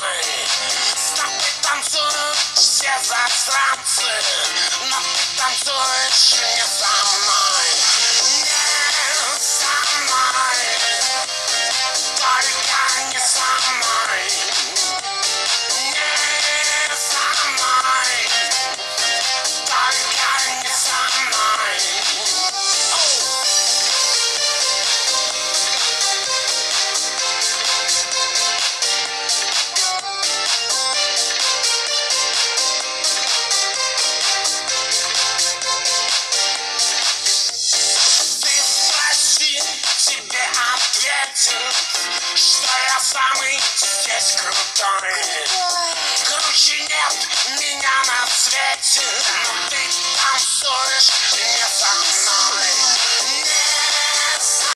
страны Стопы танцуют все засранцы. что я самый здесь крутой. Круче нет меня на свете.